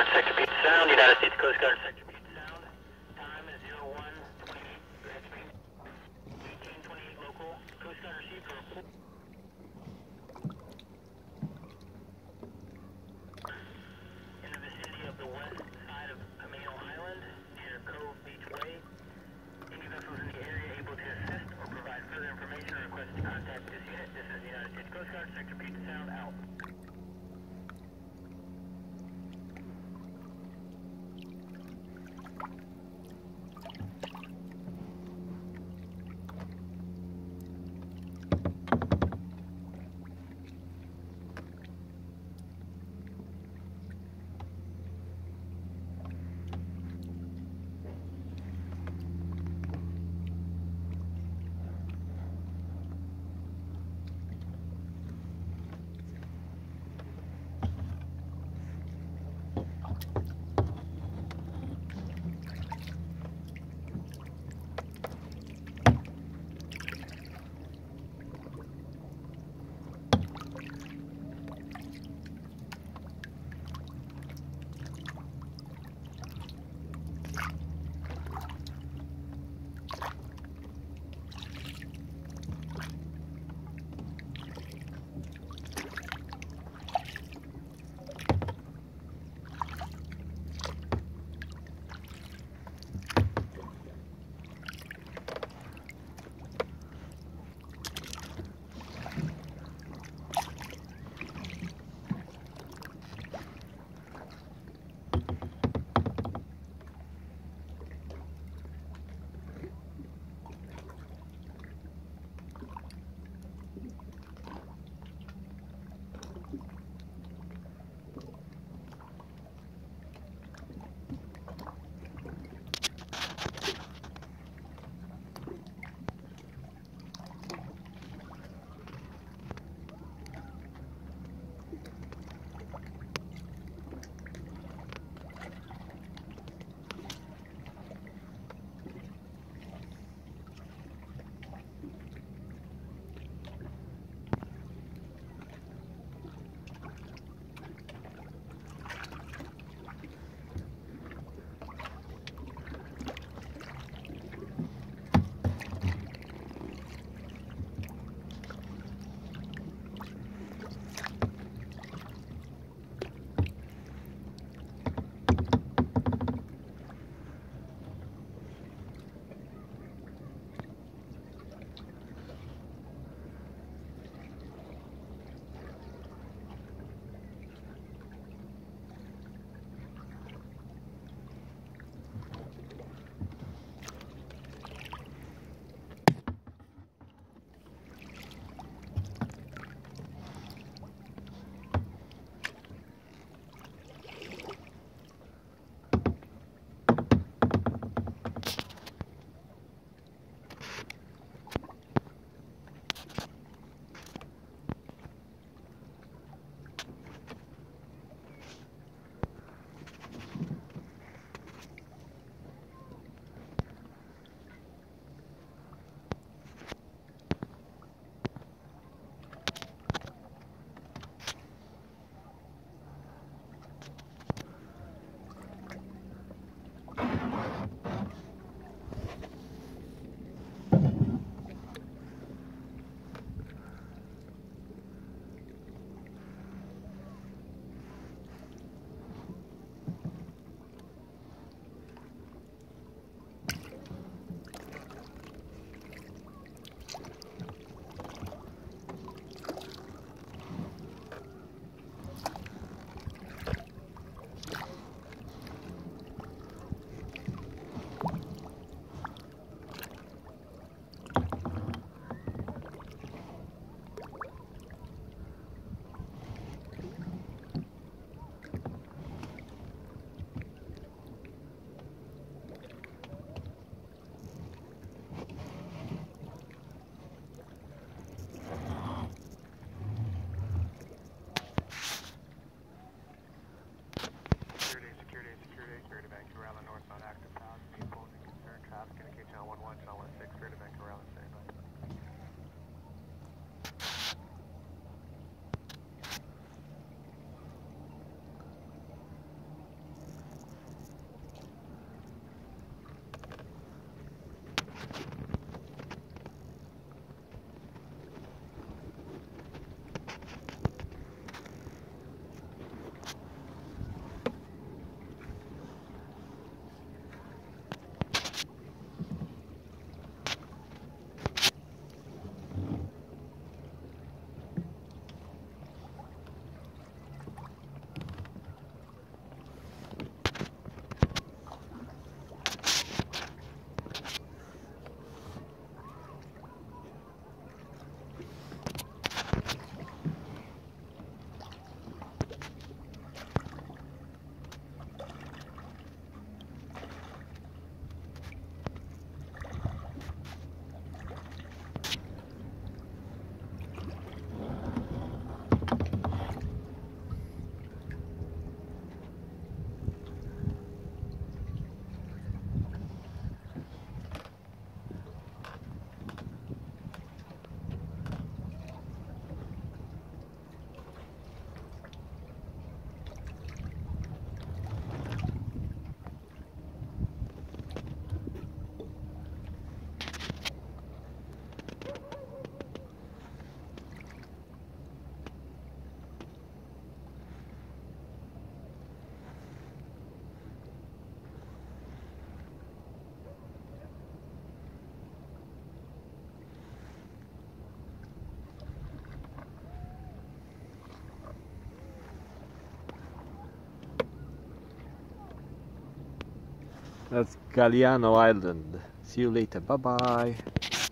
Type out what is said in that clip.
Guard Sector Sound, United States Coast Guard Sector That's Galiano Island. See you later. Bye bye.